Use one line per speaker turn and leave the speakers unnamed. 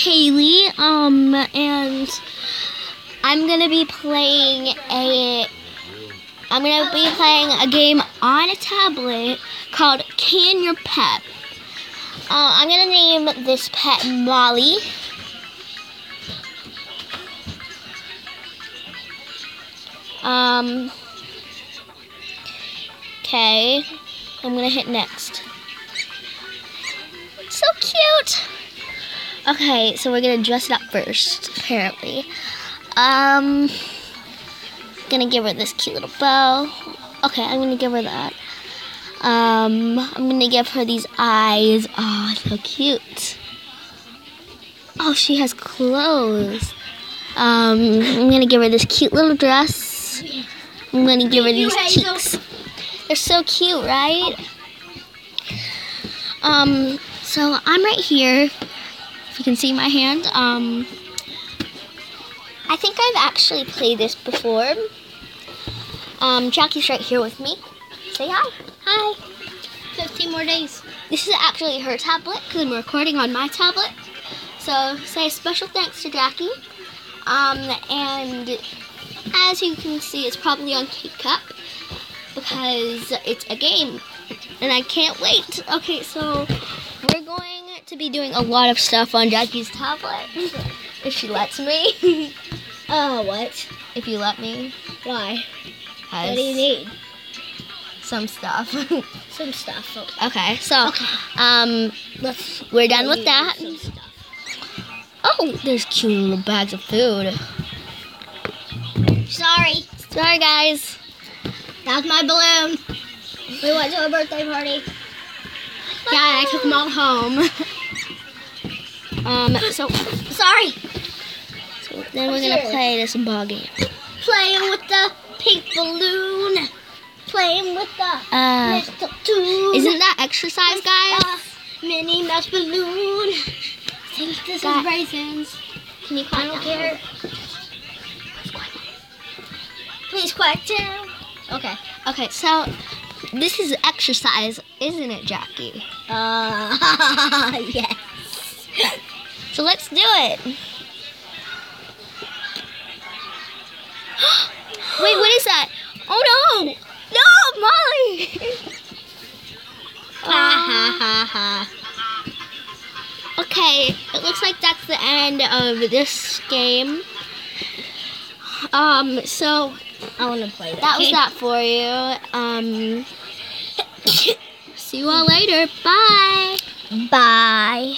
Kaylee, um, and I'm gonna be playing a. I'm gonna be playing a game on a tablet called Can Your Pet. Uh, I'm gonna name this pet Molly. Um. Okay, I'm gonna hit next. So cute. Okay, so we're gonna dress it up first, apparently. Um, gonna give her this cute little bow. Okay, I'm gonna give her that. Um, I'm gonna give her these eyes. Oh, so cute. Oh, she has clothes. Um, I'm gonna give her this cute little dress. I'm gonna give her these cheeks. They're so cute, right? Um, so I'm right here. You can see my hand. Um, I think I've actually played this before. Um, Jackie's right here with me. Say hi. Hi. 15 more days. This is actually her tablet because I'm recording on my tablet. So say a special thanks to Jackie. Um, and as you can see, it's probably on Cake Cup because it's a game and I can't wait. Okay, so we're going to be doing a lot of stuff on Jackie's tablet if she lets me.
Oh, what?
if you let me.
Why? What do you need?
Some stuff.
Some stuff. Okay.
okay, so
Okay.
um,
Let's.
we're done with that. Oh, there's cute little bags of food.
Sorry,
Sorry, guys.
that's my balloon. We went to a birthday party.
Yeah, I took them all home. um, so,
Sorry.
so then we're gonna play this ball game.
Playing with the pink balloon. Playing with the
Uh,
mistletoe.
isn't that exercise, guys?
Uh, Minnie Mouse balloon. I think this is raisins.
Can you
I
quiet
don't
down?
care. Please quiet down.
Okay. Okay. So this is exercise, isn't it, Jackie?
Uh, yes.
So let's do it. Wait, what is that? Oh no! No, Molly!
Ha ha ha ha.
Okay, it looks like that's the end of this game. Um, so
I want to play that.
that was that for you. Um, see you all later. Bye.
Bye.